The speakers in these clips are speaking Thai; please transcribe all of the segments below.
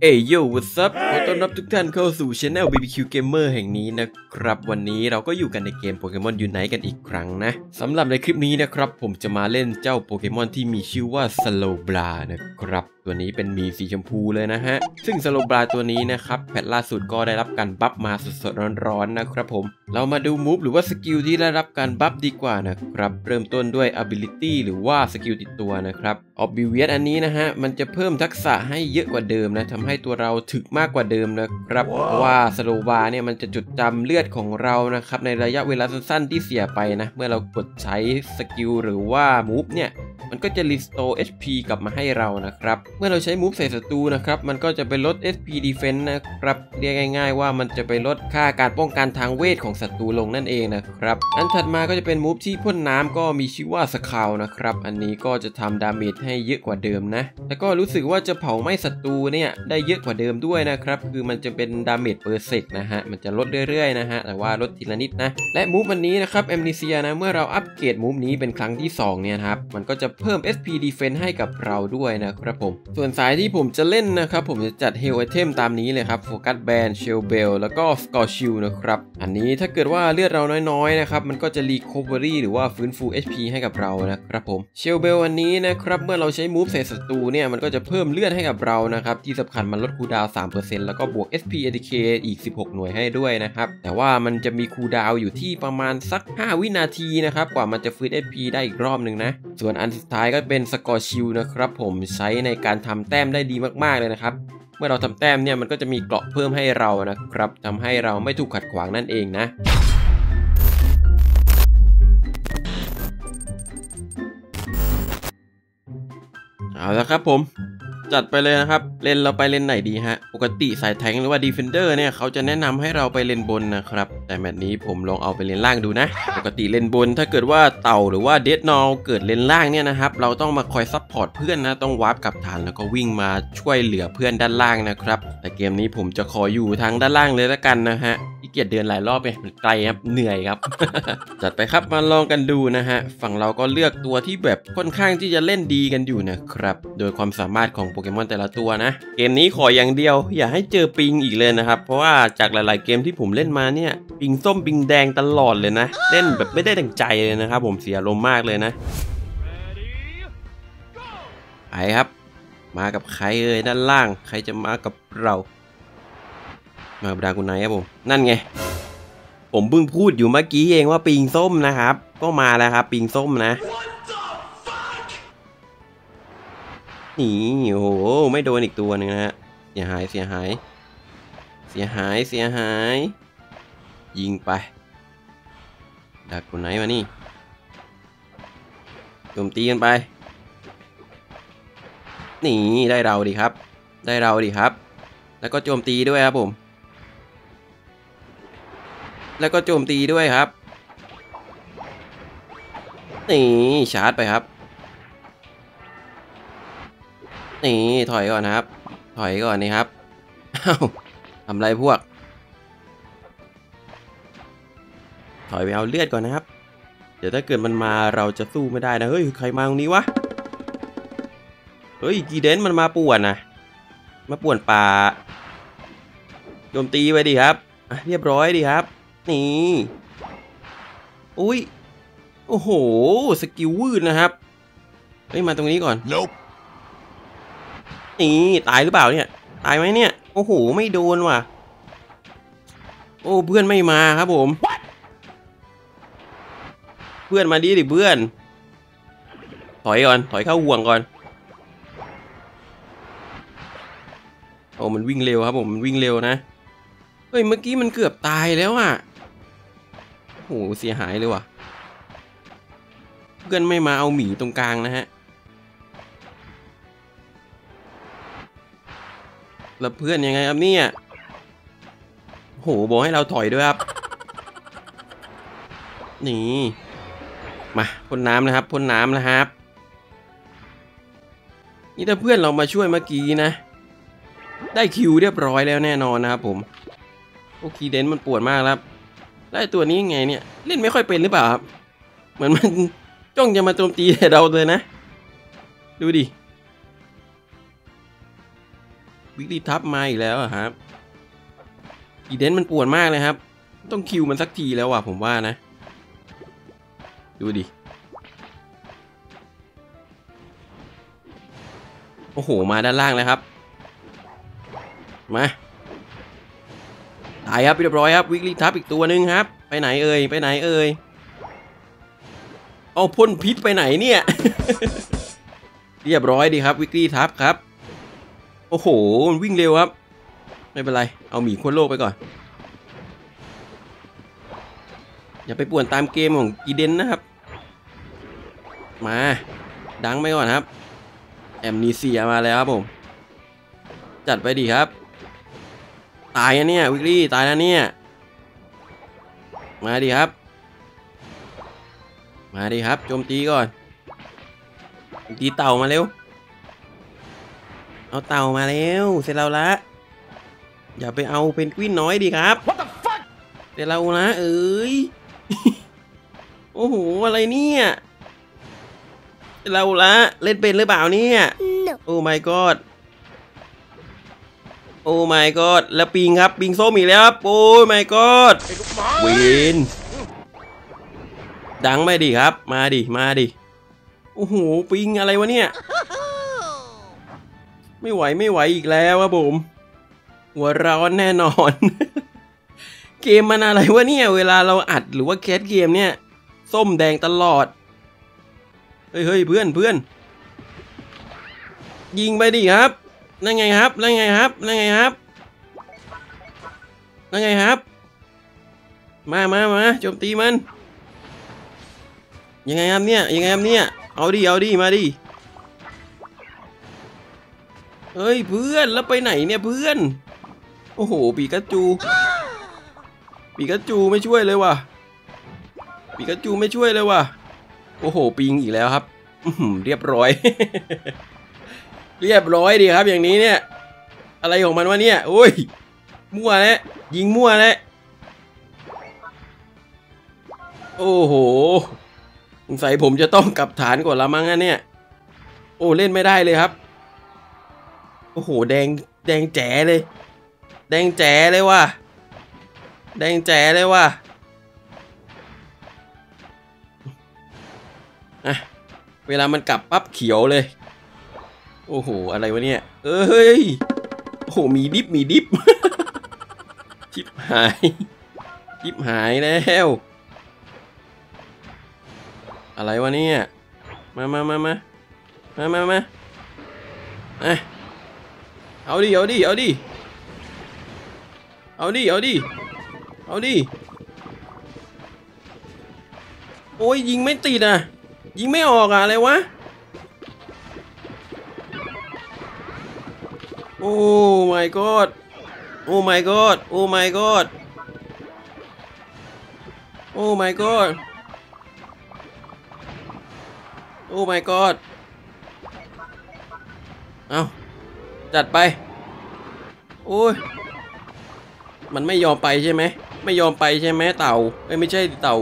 เอ้ยโย่ what's up ขอต้อนรับทุกท่านเข้าสู่ channel BBQ Gamer แห่งนี้นะครับ วันนี้เราก็อยู่กันในเกมโปเกมอน Unite กันอีกครั้งนะสำหรับในคลิปนี้นะครับ ผมจะมาเล่นเจ้าโปเกมอนที่มีชื่อว่า Slowbro นะครับ ตัวนี้เป็นมีสีชมพูเลยนะฮะ ซึ่ง Slowbra ตัวนี้นะครับ patch ล่าสุดก็ได้รับการ buff มาสดๆร้อนๆนะครับผม เรามาดู move หรือว่าสกิลที่ได้รับการ buff ดีกว่านะครับ เริ่มต้นด้วย ability หรือว่าสกิลติดตัวนะครับ Oblivious อันนี้นะฮะ มันจะเพิ่มทักษะให้เยอะกว่าเดิมนะทำให้ตัวเราถึกมากกว่าเดิมนะครับเพราะว่า Slowbro เนี่ยมันจะจดจำเลือดของเรานะครับ ในระยะเวลาสั้นๆที่เสียไปนะ เมื่อเรากดใช้สกิลหรือว่า move เนี่ย มันก็จะ restore HP กลับมาให้เรานะครับ เมื่อเราใช้ move ใส่ศัตรูนะครับ มันก็จะไปลด SP Defense นะครับ เรียกง่าย ๆ ว่ามันจะไปลดค่าการป้องกันทางเวทของศัตรูลงนั่นเองนะครับ อันถัดมาก็จะเป็น move ที่พ่นน้ำก็มีชื่อว่า Scald นะครับ อันนี้ก็จะทำ damage ให้ให้เยอะกว่าเดิมนะ แล้วก็รู้สึกว่าจะเผาไหม้ศัตรูเนี่ยได้เยอะกว่าเดิมด้วยนะครับ คือมันจะเป็น damage per sec นะฮะ มันจะลดเรื่อยๆนะฮะ แต่ว่าลดทีละนิดนะ และ move อันนี้นะครับ Amnesia นะ เมื่อเราอัปเกรด move นี้เป็นครั้งที่สองเนี่ยครับ มันก็จะเพิ่ม SP Defense ให้กับเราด้วยนะครับผม ส่วนสายที่ผมจะเล่นนะครับ ผมจะจัด Held Item ตามนี้เลยครับ Focus Band Shell Bell แล้วก็ Score Shield นะครับ อันนี้ถ้าเกิดว่าเลือดเราน้อยๆนะครับ มันก็จะ Recovery หรือว่าฟื้นฟู HP ให้กับเรานะครับผม Shell Bell อันนี้นะครับเมื่อเราใช้ move ใส่ศัตรูเนี่ยมันก็จะเพิ่มเลือดให้กับเรานะครับ ที่สำคัญมันลด cooldown 3%แล้วก็บวก SP ATK อีก 16 หน่วยให้ด้วยนะครับ แต่ว่ามันจะมี cooldown อยู่ที่ประมาณสัก 5 วินาทีนะครับ กว่ามันจะฟื้น SP ได้อีกรอบหนึ่งนะ ส่วนอันสุดท้ายก็เป็น Score Shield นะครับผมใช้ในการทำแต้มได้ดีมากๆเลยนะครับเมื่อเราทำแต้มเนี่ยมันก็จะมีเกราะเพิ่มให้เรานะครับทำให้เราไม่ถูกขัดขวางนั่นเองนะ เอาละครับผม จัดไปเลยนะครับ เลนเราไปเลนไหนดีฮะ ปกติสายแทงหรือว่า defender เนี่ยเขาจะแนะนำให้เราไปเลนบนนะครับ แต่แมตช์นี้ผมลองเอาไปเลนล่างดูนะ ปกติเลนบน ถ้าเกิดว่าเต่าหรือว่า Drednaw เกิดเลนล่างเนี่ยนะครับ เราต้องมาคอย support เพื่อนนะ ต้องวาร์ปกลับฐานแล้วก็วิ่งมาช่วยเหลือเพื่อนด้านล่างนะครับ แต่เกมนี้ผมจะขออยู่ทางด้านล่างเลยละกันนะฮะ เกียจเดินหลายรอบไปไกลครับเหนื่อยครับ จัดไปครับมาลองกันดูนะฮะ ฝั่งเราก็เลือกตัวที่แบบค่อนข้างที่จะเล่นดีกันอยู่นะครับ โดยความสามารถของโปเกมอนแต่ละตัวนะ เกมนี้ขออย่างเดียว อย่าให้เจอ ping อีกเลยนะครับ เพราะว่าจากหลาย ๆ เกมที่ผมเล่นมาเนี่ย ปิงส้มปิงแดงตลอดเลยนะ เล่นแบบไม่ได้ดังใจเลยนะครับผมเสียลมมากเลยนะไปครับ มากับใครเอ่ยด้านล่าง ใครจะมากับเรา มาบดากุไนครับผม นั่นไง ผมเพิ่งพูดอยู่เมื่อกี้เองว่าปิงส้มนะครับ ก็มาแล้วครับ ปิงส้มนะนี่โอ้โห ไม่โดนอีกตัวหนึ่งนะฮะ เสียหายเสียหาย เสียหายเสียหาย ยิงไป ดักคนไหนมานี่โจมตีกันไป นี่ได้เราดีครับ ได้เราดีครับ แล้วก็โจมตีด้วยครับผม แล้วก็โจมตีด้วยครับ นี่ชาร์จไปครับ นี่ถอยก่อนนะครับ ถอยก่อนนี่ครับอ้าทำไรพวก ถอยไปเอาเลือดก่อนนะครับ เดี๋ยวถ้าเกิดมันมาเราจะสู้ไม่ได้นะ เฮ้ยใครมาตรงนี้วะ เฮ้ยกีเดนมันมาป่วนนะมาป่วนป่าโจมตีไปดิครับ เรียบร้อยดิครับ นี่ อุ้ย โอ้โห สกิลวืดนะครับ เฮ้ย มาตรงนี้ก่อน Nope. นี่ ตายหรือเปล่าเนี่ย ตายไหมเนี่ย โอ้โห ไม่โดนว่ะ โอ้ เพื่อนไม่มาครับผมเพื่อนมาดีดิเพื่อน ถอยก่อน ถอยเข้าห่วงก่อน โอ้ มันวิ่งเร็วครับผม มันวิ่งเร็วนะ เฮ้ย เมื่อกี้มันเกือบตายแล้วอะโอ้โหเสียหายเลยว่ะ เพื่อนไม่มาเอาหมีตรงกลางนะฮะ แล้วเพื่อนยังไงครับเนี่ยโหบอกให้เราถอยด้วยครับ นี่ มาพ่นน้ำนะครับพ่นน้ำนะครับ นี่ถ้าเพื่อนเรามาช่วยเมื่อกี้นะ ได้คิวเรียบร้อยแล้วแน่นอนนะครับผม โอเคเดนมันปวดมากครับ ได้ตัวนี้ยังไงเนี่ย เล่นไม่ค่อยเป็นหรือเปล่าครับ เหมือนมันจ้องจะมาโจมตีเราเลยนะ ดูดิวิกฤตทับมาอีกแล้วครับอีเดนมันปวดมากเลยครับ ต้องคิวมันสักทีแล้วว่ะผมว่านะ ดูดิ โอ้โห มาด้านล่างแล้วครับ มา ตายครับเรียบร้อยครับวิกฤตทับอีกตัวหนึ่งครับ ไปไหนเอ่ยไปไหนเอ่ยเอาพ่นพิษไปไหนเนี่ย เรียบร้อยดีครับวิกฤตทับครับ โอ้โหมันวิ่งเร็วครับ ไม่เป็นไรเอาหมีขั้วโลกไปก่อน อย่าไปป่วนตามเกมของอีเดนนะครับ มาดังไปก่อนครับแอมนีเซียมาแล้วครับผมจัดไปดีครับ ตายนะเนี่ยวิกลี่ตายแล้วเนี่ย มาดีครับ มาดีครับโจมตีก่อนโจมตีเต่ามาเร็ว เอาเต่ามาเร็วเสร็จแล้วละ อย่าไปเอาเป็นกวินน้อยดีครับ What the fuck? เดี๋ยวเรานะเอ้ย โอ้โห อะไรเนี่ยเดี๋ยวเราละเล่นเป็นหรือเปล่าเนี่ย No. โอ้ my god โอ้ my god แล้วปิงครับปิงส้มอีกแล้วครับโอ้ my god ไอ้ลูกหมาเวนดังไม่ดีครับ มาดิมาดิโอ้โหปิงอะไรวะเนี่ย ไม่ไหวไม่ไหวอีกแล้วครับผมหัวร้อนแน่นอน เกมมันอะไรวะเนี่ย เวลาเราอัดหรือว่าแคสเกมเนี่ย ส้มแดงตลอด เฮ้ยเฮ้ยเพื่อนเพื่อนยิงไปดิครับ นั่นไงครับนั่นไงครับนั่นไงครับนั่นไงครับ มามามาโจมตีมันยังไงครับเนี่ยยังไงครับเนี่ยเอาดิเอาดิมาดิเฮ้ยเพื่อนแล้วไปไหนเนี่ยเพื่อน โอ้โหปีกัจจู ปีกัจจูไม่ช่วยเลยว่ะปีกัจจูไม่ช่วยเลยว่ะโอ้โหปิงอีกแล้วครับเรียบร้อย เรียบร้อยดีครับอย่างนี้เนี่ย อะไรของมันวะเนี่ยโอ้ย มั่วแล้วยิงมั่วแล้วโอ้โหสงสัยผมจะต้องกลับฐานก่อนละมั้งนะเนี่ย โอ้เล่นไม่ได้เลยครับ โอ้โห แดงแดงแจ๋เลย แดงแจ๋เลยว่ะแดงแจ๋เลยว่ะอะเวลามันกลับปั๊บเขียวเลย โอ้โห อะไรวะเนี่ย เอ้ย โอ้โห มีดิฟมีดิฟชิบหาย ชิบหายแล้ว อะไรวะเนี่ย มามามามามามามาอะเอาดิ เอาดิ เอาดิ เอาดิ เอาดิ เอาดิ โอ้ยยิงไม่ติดอะ ยิงไม่ออกอะอะไรวะ โอ้ my god โอ้ my god โอ้ my god โอ้ my god โอ้ my god เอาจัดไป โอ้ย มันไม่ยอมไปใช่ไหม ไม่ยอมไปใช่ไหมเต่าเอ้ยไม่ใช่เต่า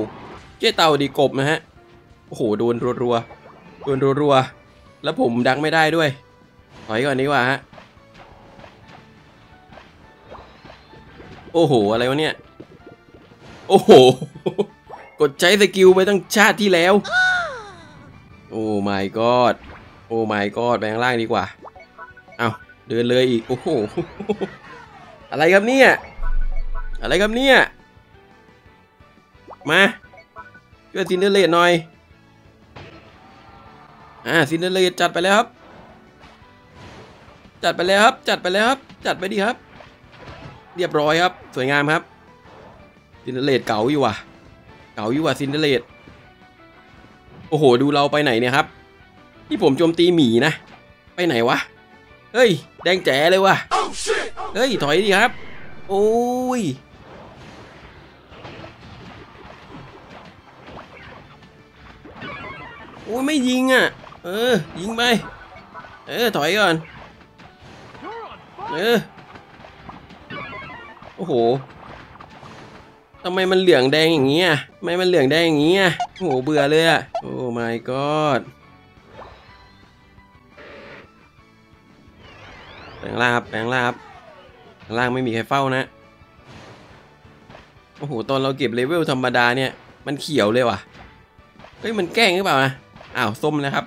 ใช่เต่าดีกบนะฮะ โอ้โห โดนรัวๆ โดนรัวๆ แล้วผมดังไม่ได้ด้วย ถอยก่อนดีกว่าฮะ โอ้โห อะไรวะเนี่ย โอ้โห กดใช้สกิลไปตั้งชาติที่แล้ว โอ้ my god โอ้ my god แบงล่างดีกว่า เอาเดินเลยอีก โอ้โห อะไรครับเนี่ย อะไรครับเนี่ย มาช่วย Cinderace หน่อย อ่า Cinderace จัดไปแล้วครับ จัดไปแล้วครับ จัดไปแล้วครับ จัดไปดีครับ เรียบร้อยครับ สวยงามครับ Cinderace เก๋าอยู่ว่ะ เก๋าอยู่ว่ะ Cinderace โอ้โห ดูเราไปไหนเนี่ยครับที่ผมโจมตีหมีนะ ไปไหนวะ เฮ้ย แดงแจ๋เลยว่ะ เฮ้ย ถอยดิครับ โอ้ย โอ้ยไม่ยิงอะ เออ ยิงไป เออ ถอยก่อน เออ โอ้โหทำไมมันเหลืองแดงอย่างนี้อะทำไมมันเหลืองแดงอย่างนี้อะโอ้โหเบื่อเลยอะโอ้ my god แปลงล่างครับแปลงล่างครับข้างล่างไม่มีใครเฝ้านะ โอ้โห ตอนเราเก็บเลเวลธรรมดาเนี่ย มันเขียวเลยว่ะ เฮ้ย มันแกล้งหรือเปล่านะอ้าว ส้มแล้วครับ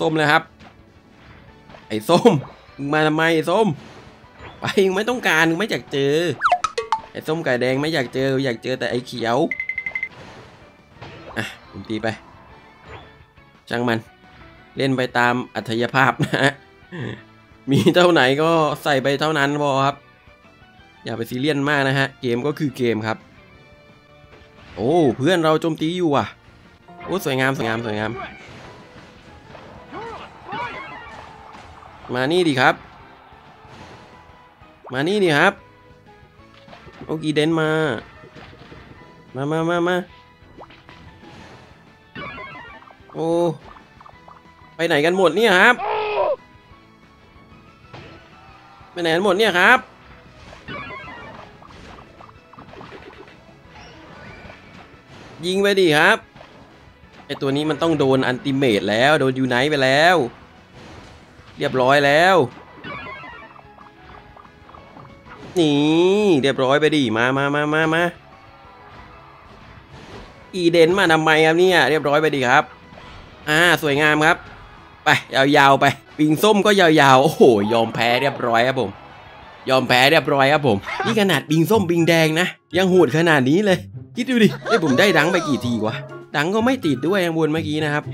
ส้มแล้วครับ ไอ้ส้ม มึงมาทำไมไอ้ส้ม ไป มึงไม่ต้องการ มึงไม่อยากเจอ ไอ้ส้มไก่แดงไม่อยากเจออยากเจอแต่ไอ้เขียว อะผมตีไป ช่างมัน เล่นไปตามอัธยภาพนะฮะ มีเท่าไหนก็ใส่ไปเท่านั้นพอครับ อย่าไปซีเรียสมากนะฮะ เกมก็คือเกมครับ โอ้เพื่อนเราโจมตีอยู่อะ โอ้สวยงามสวยงามสวยงาม มานี่ดิครับ มานี่ดิครับ โอกีเดนมา มามามามาโอ้ ไปไหนกันหมดเนี่ยครับ ไปไหนกันหมดเนี่ยครับ ยิงไปดิครับไอตัวนี้มันต้องโดนอันติเมตแล้ว โดนยูไนท์ไปแล้ว เรียบร้อยแล้ว นี่เรียบร้อยไปดิมามามามามาอีเดนมาทำไมครับเนี่ยเรียบร้อยไปดิครับ อ่าสวยงามครับ ไปยาวๆไปปิงส้มก็ยาวๆโอ้โหยอมแพ้เรียบร้อยครับผม ยอมแพ้เรียบร้อยครับผมนี่ขนาดปิงส้มปิงแดงนะยังโหดขนาดนี้เลย คิดดูดิไอ้ผมได้ดังไปกี่ทีวะดังก็ไม่ติดด้วยยังบนเมื่อกี้นะครับ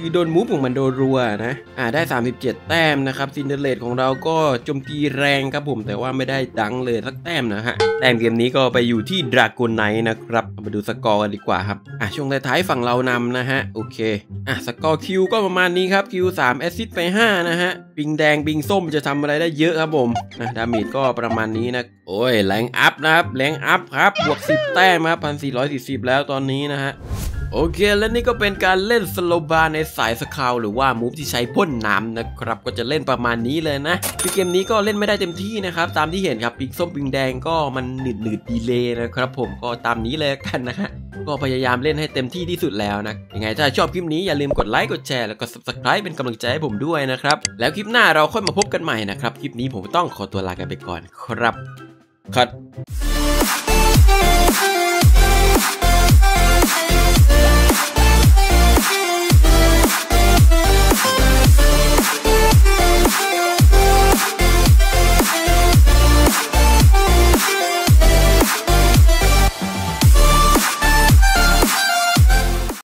คือโดนมูฟของมันโดนรัวนะ อ่าได้ 37 แต้มนะครับ Cinderace ของเราก็โจมตีแรงครับผมแต่ว่าไม่ได้ dunk เลยสักแต้มนะฮะแต้มเกมนี้ก็ไปอยู่ที่ Dragonite นะครับมาดูสกอร์กันดีกว่าครับอะช่วงท้ายๆฝั่งเรานำนะฮะโอเคอะสกอร์ kill ก็ประมาณนี้ครับคิว3แอสซิสไป 5 นะฮะ ping แดง ping ส้มจะทำอะไรได้เยอะครับผมนะ damage ก็ประมาณนี้นะโอ้ย rank up นะครับ rank up ครับบวก 10 แต้มครับ1440แล้วตอนนี้นะฮะ โอเค และนี่ก็เป็นการเล่นสโลบาในสายสคาวหรือว่ามูฟที่ใช้พ่นน้ำนะครับ ก็จะเล่นประมาณนี้เลยนะคือเกมนี้ก็เล่นไม่ได้เต็มที่นะครับ ตามที่เห็นครับปิงส้มปิงแดงก็มันหนืดหนืดดีเลยนะครับ ผมก็ตามนี้เลยกันนะฮะก็พยายามเล่นให้เต็มที่ที่สุดแล้วนะยังไงถ้าชอบคลิปนี้อย่าลืมกดไลค์กดแชร์แล้วก็ subscribe เป็นกำลังใจให้ผมด้วยนะครับแล้วคลิปหน้าเราค่อยมาพบกันใหม่นะครับคลิปนี้ผมต้องขอตัวลากันไปก่อนครับคัด Yeah.